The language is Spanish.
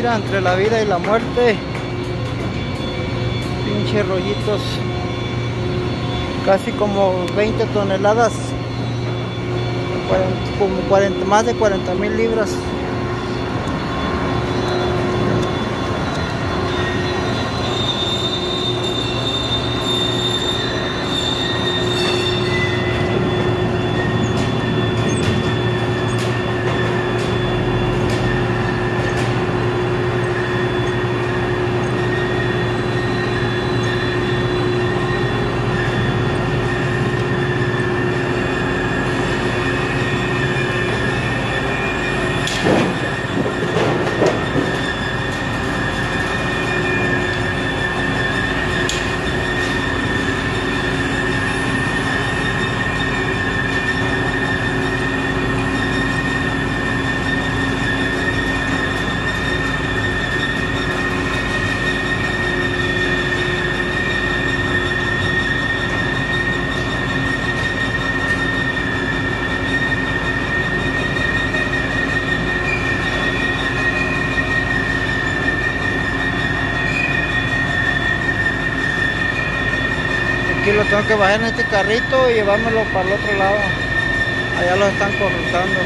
Mira, entre la vida y la muerte. Pinche rollitos. Casi como 20 toneladas. Como 40, más de 40 mil libras. Aquí lo tengo que bajar en este carrito y llevármelo para el otro lado. Allá lo están cortando.